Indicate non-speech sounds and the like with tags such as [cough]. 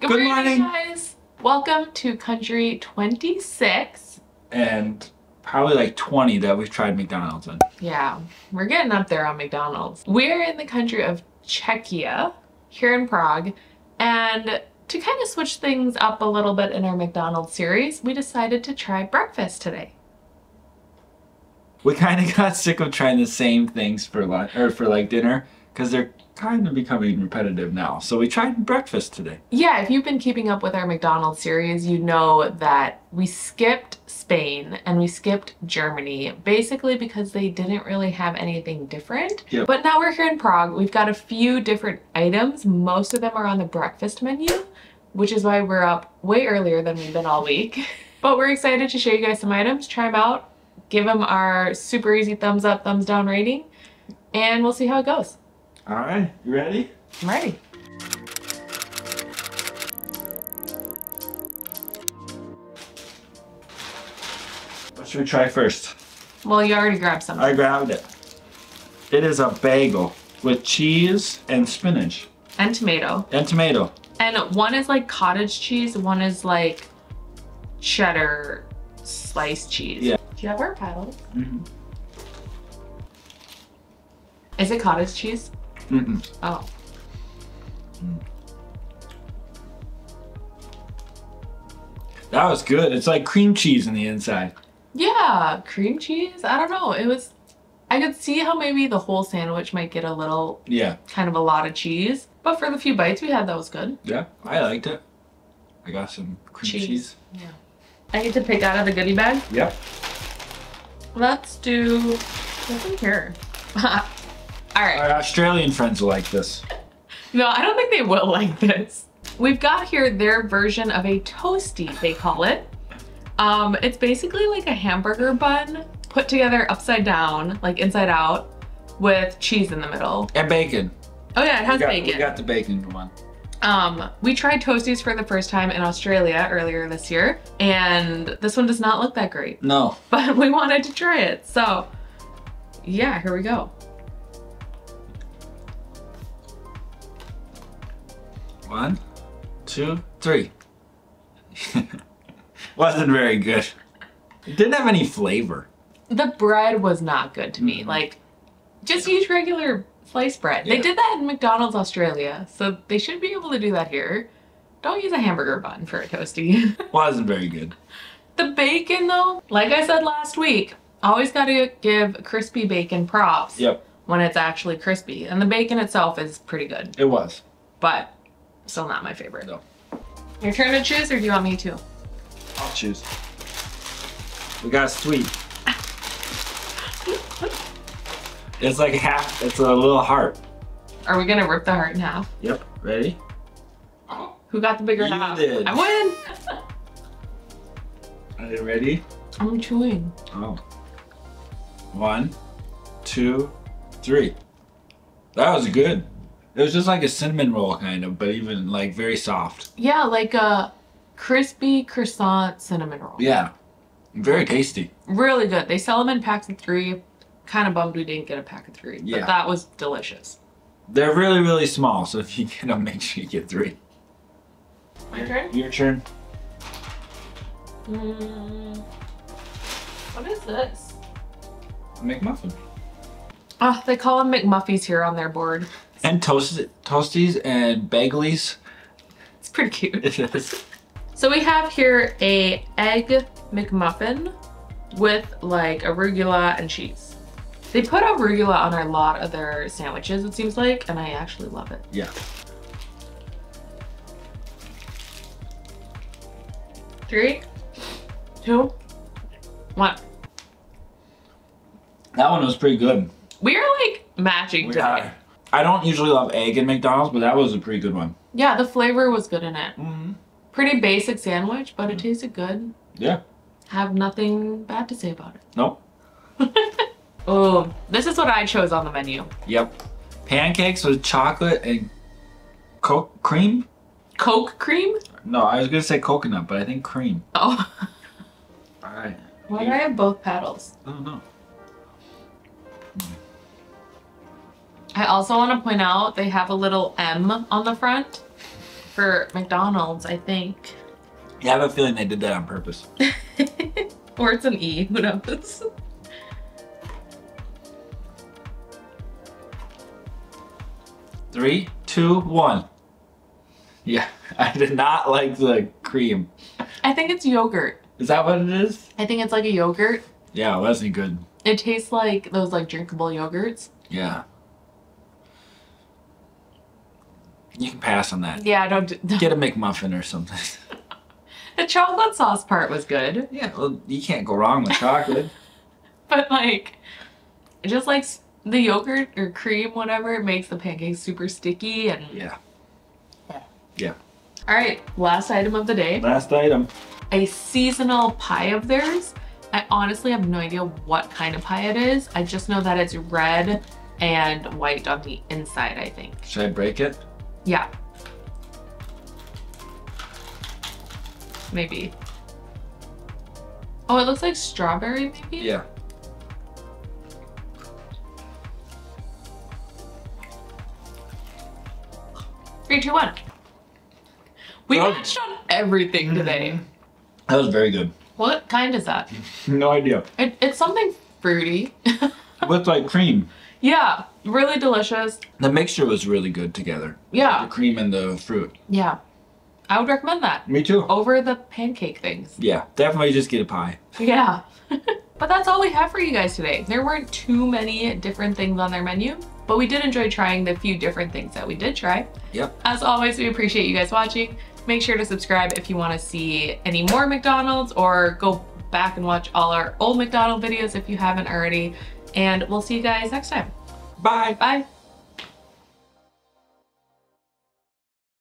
Good, Good morning, morning. guys. Welcome to Country 26. And probably like 20 that we've tried McDonald's in. Yeah, we're getting up there on McDonald's. We're in the country of Czechia, here in Prague, and to kind of switch things up a little bit in our McDonald's series, we decided to try breakfast today. We kind of [laughs] got sick of trying the same things for lunch or for like dinner because they're kind of becoming repetitive now. So we tried breakfast today. Yeah, if you've been keeping up with our McDonald's series, you know that we skipped Spain and we skipped Germany basically because they didn't really have anything different. Yep. But now we're here in Prague. We've got a few different items. Most of them are on the breakfast menu, which is why we're up way earlier than we've been all week. [laughs] But we're excited to show you guys some items, try them out, give them our super easy thumbs up, thumbs down rating, and we'll see how it goes. All right, you ready? I'm ready. What should we try first? Well, you already grabbed some. I grabbed it. It is a bagel with cheese and spinach and tomato. and tomato. And one is like cottage cheese, one is like cheddar sliced cheese. Yeah. Do you have our paddles? Mm-hmm. Is it cottage cheese? Mm-mm. Oh. Mm. That was good. It's like cream cheese in the inside. Yeah, cream cheese. I don't know. It was. I could see how maybe the whole sandwich might get a little Yeah. kind of a lot of cheese, but for the few bites we had, that was good. Yeah, I liked it. I got some cream Cheese. cheese. Yeah. I get to pick out of the goodie bag. Yep. Let's do. What's in here? [laughs] All right. Our Australian friends will like this. No, I don't think they will [laughs] like this. We've got here their version of a toasty, they call it. Um, it's basically like a hamburger bun put together upside down, like inside out, with cheese in the middle. And bacon. Oh yeah, it has we got, bacon. We got the bacon one. Um, we tried toasties for the first time in Australia earlier this year, and this one does not look that great, No. [laughs] but we wanted to try it. So, yeah, here we go. One, two, three. [laughs] Wasn't very good. It didn't have any flavor. The bread was not good to me. Mm-hmm. Like, just use regular sliced bread. They did that in McDonald's Australia, so they should be able to do that here. Don't use a hamburger bun for a toasty. [laughs] Wasn't very good. the bacon, though, like I said last week, always got to give crispy bacon props Yep, when it's actually crispy. And the bacon itself is pretty good, it was. but still not my favorite. No. Your turn to choose, or do you want me to? I'll choose. We got a sweet. [laughs] It's like half, it's a little heart. Are we gonna rip the heart in half? Yep, ready? Who got the bigger You half? did. I win! Are you ready? I'm chewing. Oh. One, two, three. That was good. It was just like a cinnamon roll kind of, but even like very soft. Yeah, like a crispy croissant cinnamon roll. Yeah. Very tasty. Really good. They sell them in packs of three. Kind of bummed we didn't get a pack of three, but Yeah. that was delicious. They're really, really small, so if you get them, [laughs] make sure you get three. My turn? Your turn. Mm, what is this? McMuffin. Oh, they call them McMuffies here on their board. And toast toasties and bagelies. It's pretty cute. It is. So we have here a egg McMuffin with like arugula and cheese. They put arugula on a lot of their sandwiches, it seems like, and I actually love it. Yeah. Three, two, one. That one was pretty good. We are like matching We today. are. I don't usually love egg in McDonald's, but that was a pretty good one. Yeah, the flavor was good in it. Mm-hmm. Pretty basic sandwich, but it tasted good. Yeah. Have nothing bad to say about it. Nope. [laughs] Oh, this is what I chose on the menu. Yep. Pancakes with chocolate and coke cream. Coke cream? No, I was gonna say coconut, but I think cream. Oh, All right. why do I have both paddles? I don't know. I also want to point out they have a little M on the front. for McDonald's, I think. Yeah, I have a feeling they did that on purpose. [laughs] or it's an E, who knows? Three, two, one. Yeah, [laughs] I did not like the cream. I think it's yogurt. Is that what it is? I think it's like a yogurt. Yeah, it wasn't good. It tastes like those like drinkable yogurts. Yeah. You can pass on that. Yeah, I don't. Get a McMuffin or something. [laughs] the chocolate sauce part was good, Yeah, well, you can't go wrong with chocolate. [laughs] but like, it just like the yogurt or cream, whatever, it makes the pancakes super sticky and. Yeah. Yeah. Yeah. All right, last item of the day. Last item. a seasonal pie of theirs. I honestly have no idea what kind of pie it is. I just know that it's red and white on the inside, I think. Should I break it? Yeah. Maybe. Oh, it looks like strawberry, maybe? Yeah. Three, two, one. We Oh. matched on everything mm-hmm. today. That was very good. What kind is that? [laughs] No idea. It, it's something fruity. [laughs] With like cream. Yeah, really delicious. The mixture was really good together. Yeah. The cream and the fruit. Yeah. I would recommend that Me too. over the pancake things. Yeah, definitely just get a pie. Yeah. [laughs] but that's all we have for you guys today. There weren't too many different things on their menu, but we did enjoy trying the few different things that we did try. Yep. As always, we appreciate you guys watching. Make sure to subscribe if you want to see any more McDonald's or go back and watch all our old McDonald videos if you haven't already. And we'll see you guys next time. Bye. Bye.